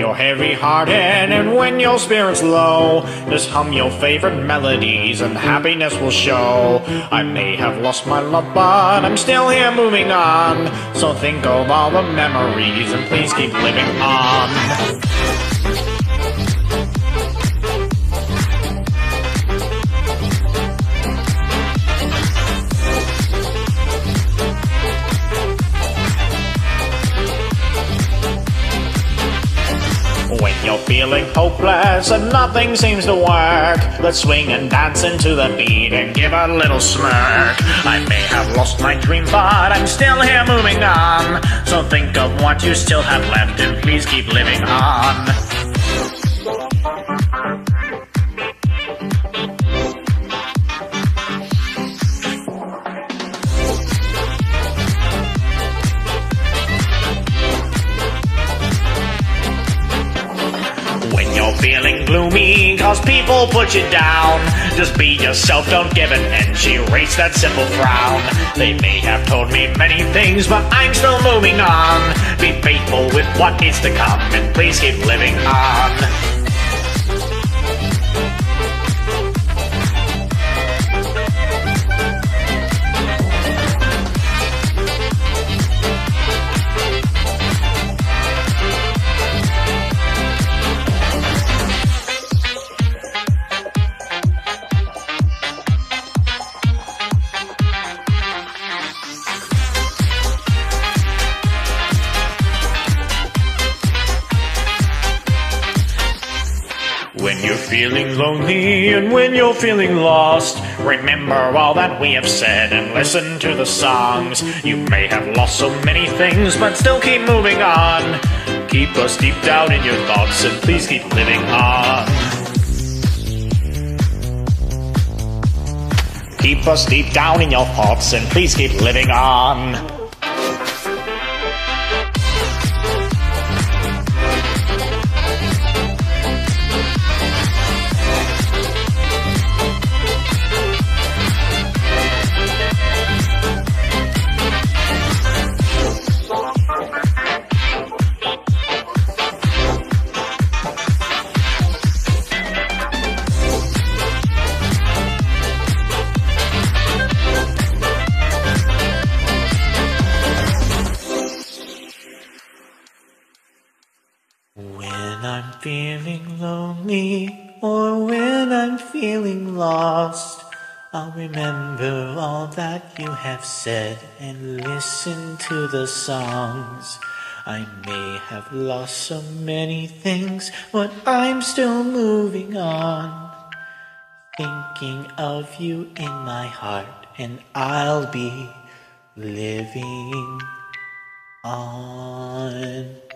you're heavy hearted and when your spirit's low, just hum your favorite melodies and happiness will show. I may have lost my love, but I'm still here moving on. So think of all the memories and please keep living on. You're feeling hopeless and nothing seems to work, let's swing and dance into the beat and give a little smirk. I may have lost my dream, but I'm still here moving on. So think of what you still have left and please keep living on. You're gloomy, cause people put you down, just be yourself, don't give an inch, erase that simple frown. They may have told me many things, but I'm still moving on. Be faithful with what is to come, and please keep living on. When you're feeling lonely and when you're feeling lost, remember all that we have said and listen to the songs. You may have lost so many things, but still keep moving on. Keep us deep down in your thoughts and please keep living on. Keep us deep down in your thoughts and please keep living on. Feeling lonely or when I'm feeling lost, I'll remember all that you have said and listen to the songs. I may have lost so many things, but I'm still moving on. Thinking of you in my heart, and I'll be living on.